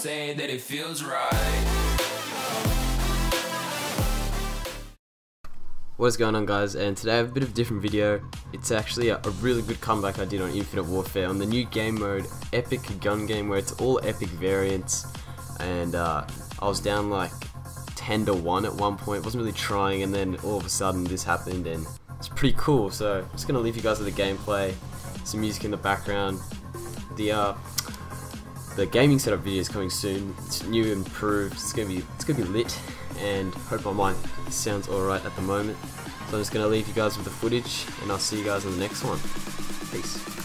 say that it feels right. What is going on guys and today I have a bit of a different video. It's actually a, a, really good comeback I did on Infinite Warfare on the new game mode Epic Gun Game where it's all epic variants and uh, I was down like 10 to 1 at one point, wasn't really trying and then all of a sudden this happened and it's pretty cool so I'm just gonna leave you guys with the gameplay, some music in the background. The uh, the gaming setup video is coming soon. It's new improved. It's gonna be it's gonna be lit, and hope my mic sounds alright at the moment. So I'm just gonna leave you guys with the footage, and I'll see you guys in the next one. Peace.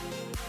Música